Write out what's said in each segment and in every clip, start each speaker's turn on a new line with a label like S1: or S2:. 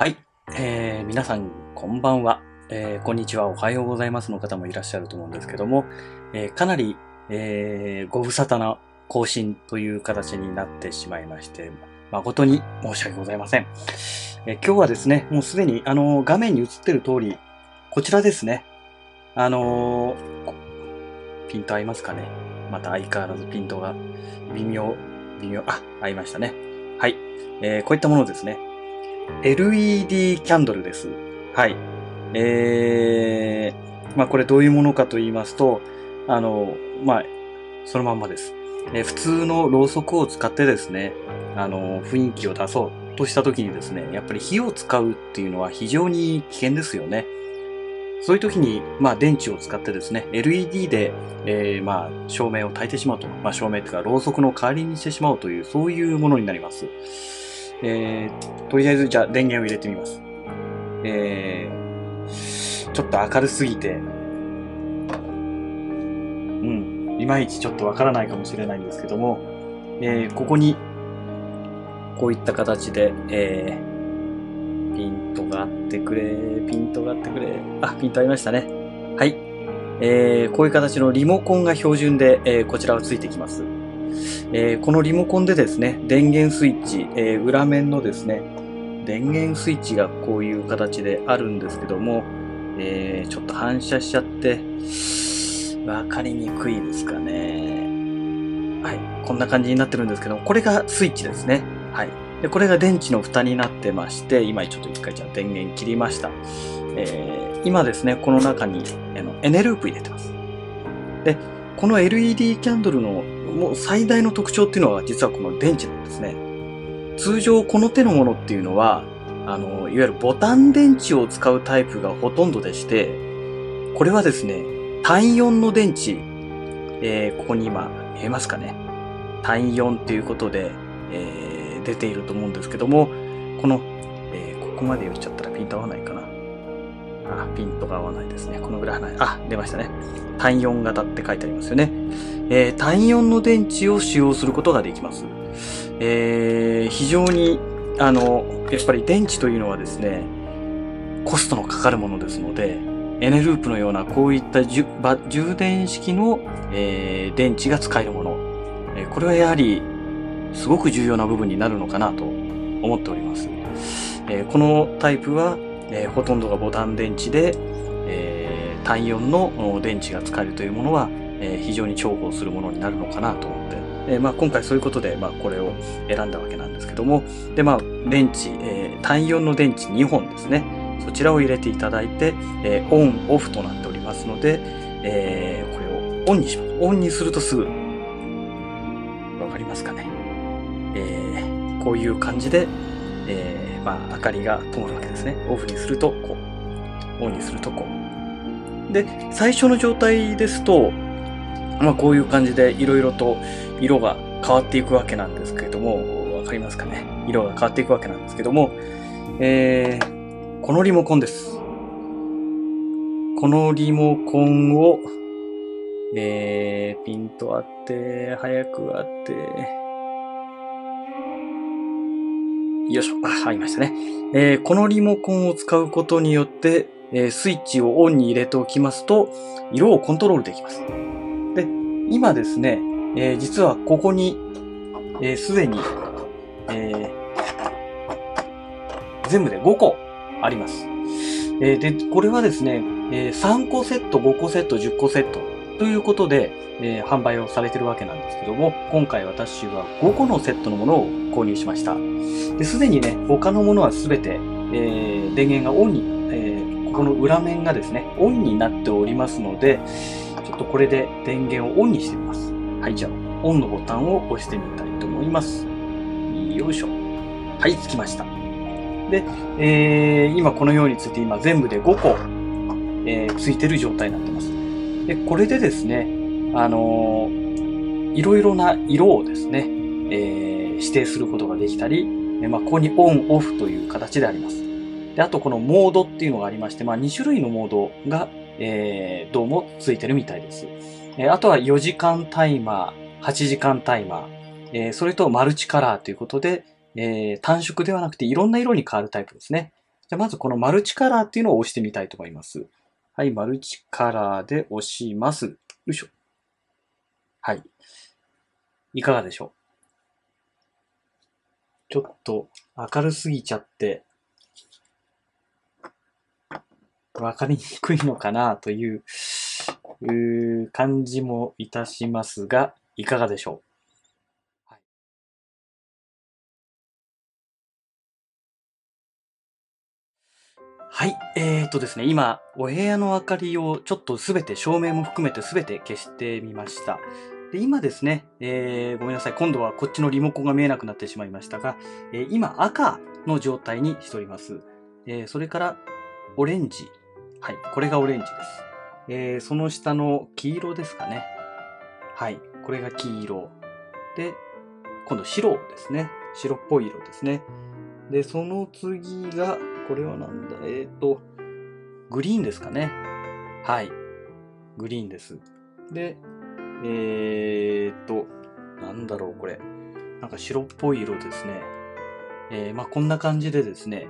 S1: はい。えー、皆さん、こんばんは。えー、こんにちは。おはようございますの方もいらっしゃると思うんですけども、えー、かなり、えー、ご無沙汰な更新という形になってしまいまして、誠に申し訳ございません。えー、今日はですね、もうすでに、あのー、画面に映ってる通り、こちらですね。あのー、ピント合いますかねまた相変わらずピントが微妙、微妙、あ、合いましたね。はい。えー、こういったものですね。LED キャンドルです。はい。えー、まあこれどういうものかと言いますと、あの、まあ、そのまんまです。えー、普通のろうそくを使ってですね、あの、雰囲気を出そうとした時にですね、やっぱり火を使うっていうのは非常に危険ですよね。そういう時に、まあ、電池を使ってですね、LED で、えー、まあ、照明を焚いてしまうと。まあ、照明というか、ろうそくの代わりにしてしまうという、そういうものになります。えー、とりあえずじゃあ電源を入れてみます。えー、ちょっと明るすぎて、うん、いまいちちょっとわからないかもしれないんですけども、えー、ここに、こういった形で、えー、ピントがあってくれ、ピントがあってくれ、あ、ピントありましたね。はい。えー、こういう形のリモコンが標準で、えー、こちらはついてきます。えー、このリモコンでですね、電源スイッチ、えー、裏面のですね、電源スイッチがこういう形であるんですけども、えー、ちょっと反射しちゃって、わかりにくいですかね。はい。こんな感じになってるんですけども、これがスイッチですね。はい。で、これが電池の蓋になってまして、今ちょっと一回じゃあ電源切りました。えー、今ですね、この中にあのエネループ入れてます。で、この LED キャンドルのもう最大の特徴っていうのは実はこの電池なんですね。通常この手のものっていうのは、あの、いわゆるボタン電池を使うタイプがほとんどでして、これはですね、単4の電池、えー、ここに今見えますかね。単4っていうことで、えー、出ていると思うんですけども、この、えー、ここまで言っちゃったらピント合わないかな。あ、ピントが合わないですね。このぐらい離れ、あ、出ましたね。単4型って書いてありますよね。えー、単4の電池を使用することができます。えー、非常に、あの、やっぱり電池というのはですね、コストのかかるものですので、エネループのようなこういった充電式の、えー、電池が使えるもの、えー、これはやはりすごく重要な部分になるのかなと思っております。えー、このタイプは、えー、ほとんどがボタン電池で、えー、単4の電池が使えるというものは、えー、非常に重宝するものになるのかなと思って、えー、まあ、今回そういうことで、まあ、これを選んだわけなんですけども、で、まあ、電池、えー、単4の電池2本ですね。そちらを入れていただいて、えー、オン、オフとなっておりますので、えー、これをオンにします。オンにするとすぐ、わかりますかね。えー、こういう感じで、えー、まあ、明かりが灯るわけですね。オフにすると、こう。オンにすると、こう。で、最初の状態ですと、まあこういう感じでいろいろと色が変わっていくわけなんですけれども、わかりますかね？色が変わっていくわけなんですけども、えー、このリモコンです。このリモコンを、えー、ピントあって、早くあって、よいしょ。あ、入りましたね。えー、このリモコンを使うことによって、えー、スイッチをオンに入れておきますと、色をコントロールできます。今ですね、えー、実はここに、えー、すでに、えー、全部で5個あります。えー、で、これはですね、えー、3個セット、5個セット、10個セットということで、えー、販売をされてるわけなんですけども、今回私は5個のセットのものを購入しました。すでにね、他のものはすべて、え、電源がオンに、え、ここの裏面がですね、オンになっておりますので、ちょっとこれで電源をオンにしてみます。はい、じゃあ、オンのボタンを押してみたいと思います。よいしょ。はい、つきました。で、えー、今このようについて今全部で5個、えー、ついてる状態になってます。で、これでですね、あのー、いろいろな色をですね、えー、指定することができたり、まあ、ここにオン、オフという形であります。で、あとこのモードっていうのがありまして、まあ、2種類のモードが、えー、どうもついてるみたいです。えー、あとは4時間タイマー、8時間タイマー、えー、それとマルチカラーということで、えー、単色ではなくていろんな色に変わるタイプですね。じゃまずこのマルチカラーっていうのを押してみたいと思います。はい、マルチカラーで押します。よいしょ。はい。いかがでしょう？ちょっと明るすぎちゃって、わかりにくいのかなという感じもいたしますが、いかがでしょう？はい。えーとですね、今、お部屋の明かりをちょっとすべて、照明も含めてすべて消してみました。で、今ですね、えー、ごめんなさい。今度はこっちのリモコンが見えなくなってしまいましたが、えー、今、赤の状態にしております。えー、それから、オレンジ。はい。これがオレンジです。えー、その下の黄色ですかね。はい。これが黄色。で、今度白ですね。白っぽい色ですね。で、その次が、これはなんだ？えっ、ー、と、グリーンですかね。はい。グリーンです。で、えー、っと、なんだろう、これ。なんか白っぽい色ですね。えー、まあ、こんな感じでですね、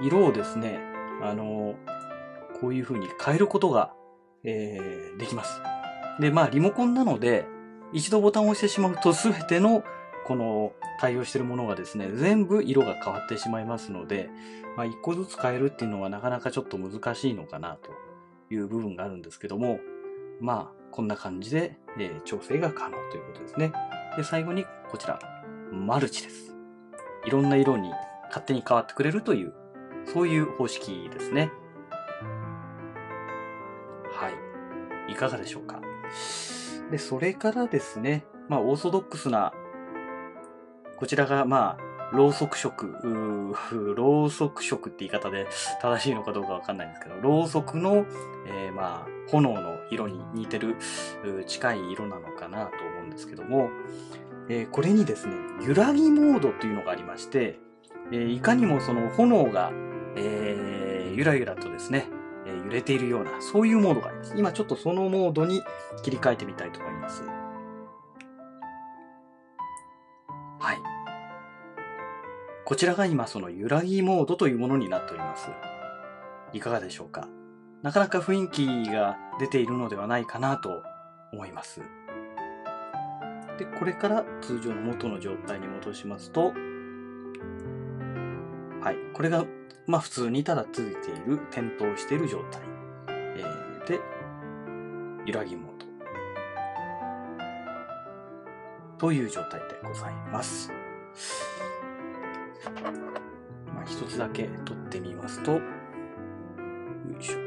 S1: 色をですね、あのー、こういう風に変えることが、えー、できます。で、まあ、リモコンなので、一度ボタンを押してしまうと、すべてのこの対応してるものがですね、全部色が変わってしまいますので、まあ、一個ずつ変えるっていうのはなかなかちょっと難しいのかなという部分があるんですけども、まあ、こんな感じで、えー、調整が可能ということですね。で、最後にこちら、マルチです。いろんな色に勝手に変わってくれるという、そういう方式ですね。いかがでしょうか？で、それからですね、まあ、オーソドックスなこちらが、まあ、ろうそく色、ろうそく色って言い方で正しいのかどうかわかんないんですけど、ろうそくの、えー、まあ、炎の色に似てる、近い色なのかなと思うんですけども、えー、これにですね、揺らぎモードというのがありまして、えー、いかにもその炎が、えー、ゆらゆらとですね、え揺れているような、そういうモードがあります。今ちょっとそのモードに切り替えてみたいと思います。はい。こちらが今その揺らぎモードというものになっております。いかがでしょうか？なかなか雰囲気が出ているのではないかなと思います。で、これから通常の元の状態に戻しますと、はい。これが、まあ普通にただ続いている、点灯している状態。えー、で、揺らぎモード。という状態でございます。まあ、一つだけ取ってみますと、よいしょ。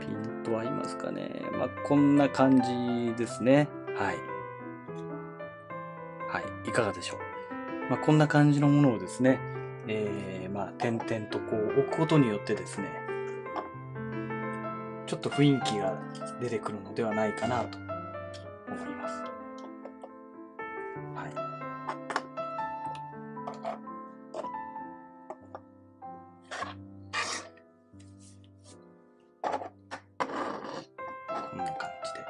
S1: ピンと合いますかね。まあ、こんな感じですね。はい。はい。いかがでしょう。まあ、こんな感じのものをですね、えー、まあ、点々とこう置くことによってですね、ちょっと雰囲気が出てくるのではないかなと思います。はい。こんな感じで。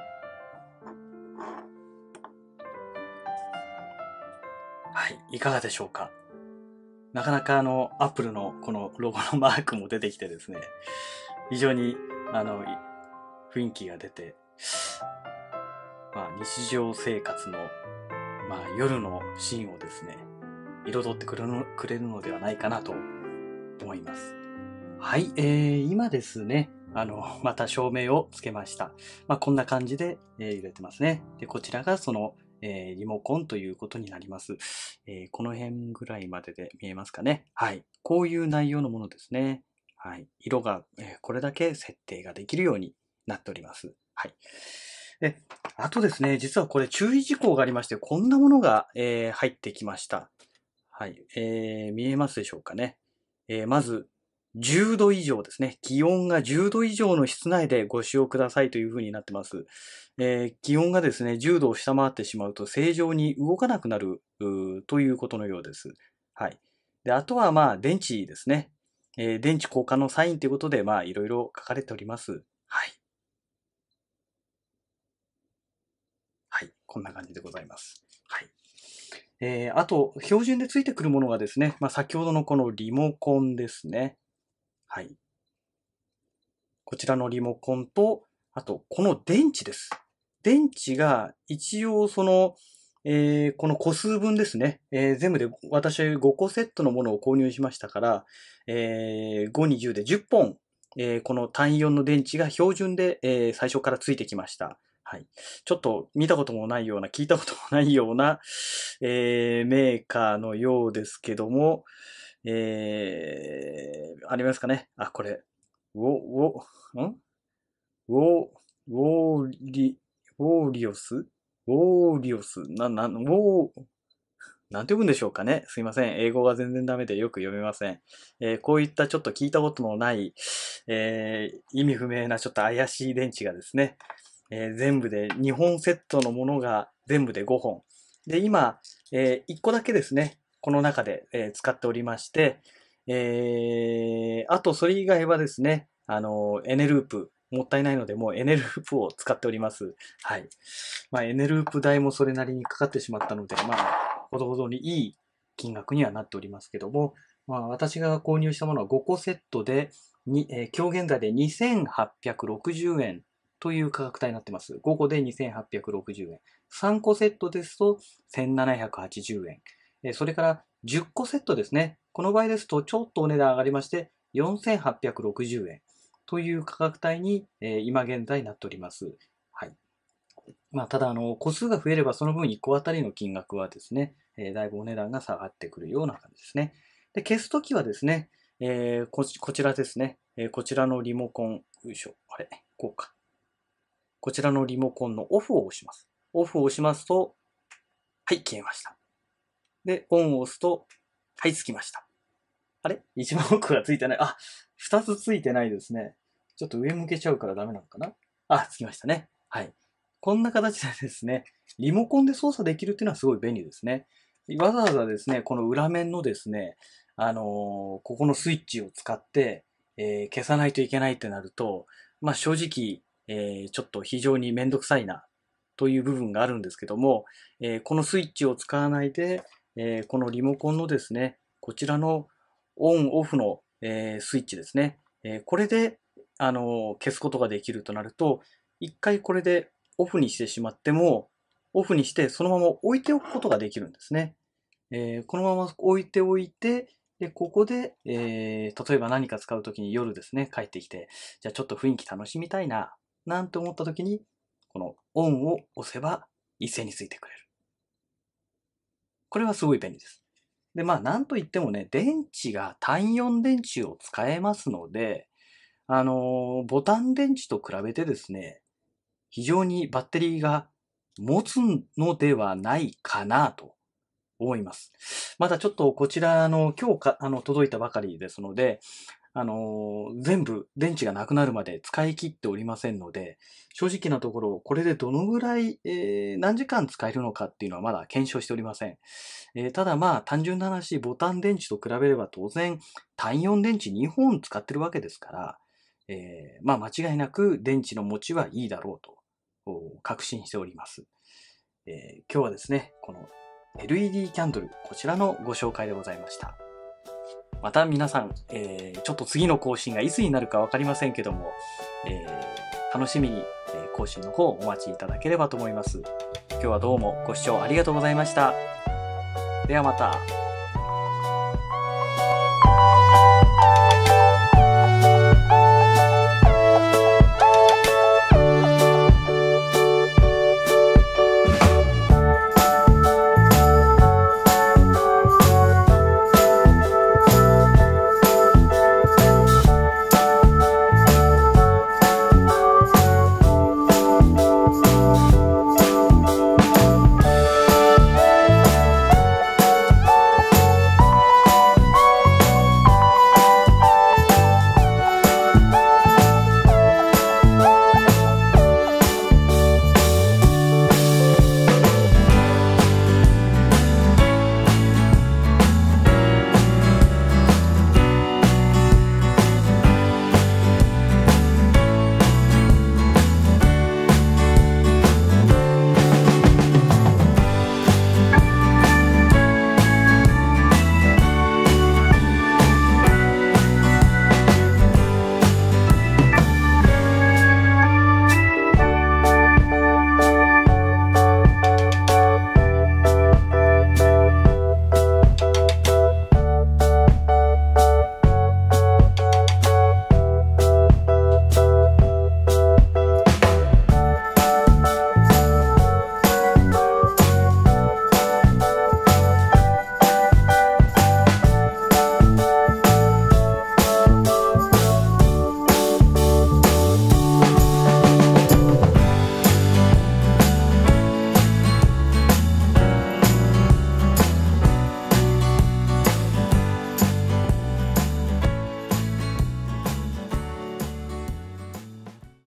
S1: はいいかがでしょうか？なかなかあの、アップルのこのロゴのマークも出てきてですね、非常にあの、雰囲気が出て、まあ日常生活の、まあ夜のシーンをですね、彩ってくれるのくれるのではないかなと思います。はい、えー、今ですね、あの、また照明をつけました。まあ、こんな感じで、えー、揺れてますね。で、こちらがその、えー、リモコンということになります、えー、この辺ぐらいまでで見えますかね。はい。こういう内容のものですね。はい。色が、え、これだけ設定ができるようになっております。はい。で、あとですね、実はこれ注意事項がありまして、こんなものが、えー、入ってきました。はい。えー、見えますでしょうかね。えー、まず、10度以上ですね。気温が10度以上の室内でご使用くださいというふうになってます。えー、気温がですね、10度を下回ってしまうと正常に動かなくなるということのようです。はい。で、あとはまあ、電池ですね。えー、電池交換のサインということで、まあ、いろいろ書かれております。はい。はい。こんな感じでございます。はい。えー、あと、標準でついてくるものがですね、まあ、先ほどのこのリモコンですね。はい。こちらのリモコンと、あと、この電池です。電池が一応その、えー、この個数分ですね。えー、全部で私5個セットのものを購入しましたから、えー、5、20で10本、えー、この単4の電池が標準で、えー、最初からついてきました。はい。ちょっと見たこともないような、聞いたこともないような、えー、メーカーのようですけども、えー、ありますかね？あ、これ、ウォ、ウォ、ん？ウォ、ウォーリ、ウォーリオス？ウォーリオス？な、な、ウォー、なんて読むんでしょうかね？すいません。英語が全然ダメでよく読めません。えー、こういったちょっと聞いたことのない、えー、意味不明なちょっと怪しい電池がですね、えー、全部で2本セットのものが全部で5本。で、今、え1個だけですね、この中で、え使っておりまして、えーあとそれ以外はですね、あの、エネループ、もったいないので、もうエネループを使っております。はい。まあ、エネループ代もそれなりにかかってしまったので、まあ、ほどほどにいい金額にはなっておりますけども、まあ、私が購入したものは5個セットで、にえー、今日現在で2860円という価格帯になってます。5個で2860円。3個セットですと1780円。それから10個セットですね。この場合ですとちょっとお値段上がりまして4860円。という価格帯に、え、今現在なっております。はい。まあ、ただ、あの、個数が増えればその分1個あたりの金額はですね、え、だいぶお値段が下がってくるような感じですね。で、消すときはですね、えー、こちらですね、え、こちらのリモコン、よいしょ、あれ、こうか。こちらのリモコンのオフを押します。オフを押しますと、はい、消えました。で、オンを押すと、はい、つきました。あれ？一番奥がついてない。あ、二つついてないですね。ちょっと上向けちゃうからダメなのかな？あ、つきましたね。はい。こんな形でですね、リモコンで操作できるっていうのはすごい便利ですね。わざわざですね、この裏面のですね、あのー、ここのスイッチを使って、えー、消さないといけないってなると、まあ正直、えー、ちょっと非常にめんどくさいなという部分があるんですけども、えこのスイッチを使わないで、えこのリモコンのですね、こちらのオンオフの、えスイッチですね、えこれであの、消すことができるとなると、一回これでオフにしてしまっても、オフにしてそのまま置いておくことができるんですね。え、このまま置いておいて、で、ここで、えー、例えば何か使うときに夜ですね、帰ってきて、じゃあちょっと雰囲気楽しみたいな、なんて思ったときに、このオンを押せば一斉についてくれる。これはすごい便利です。で、まあ、なんといってもね、電池が単4電池を使えますので、あの、ボタン電池と比べてですね、非常にバッテリーが持つのではないかなと思います。まだちょっとこちらの今日かあの届いたばかりですので、あの全部電池がなくなるまで使い切っておりませんので、正直なところ、これでどのぐらい、えー、何時間使えるのかっていうのはまだ検証しておりません。えー、ただまあ、単純な話、ボタン電池と比べれば当然、単4電池2本使ってるわけですから、えー、まあ間違いなく電池の持ちはいいだろうと確信しております。えー、今日はですね、この LED キャンドル、こちらのご紹介でございました。また皆さん、えー、ちょっと次の更新がいつになるかわかりませんけども、えー、楽しみに、更新の方をお待ちいただければと思います。今日はどうもご視聴ありがとうございました。ではまた。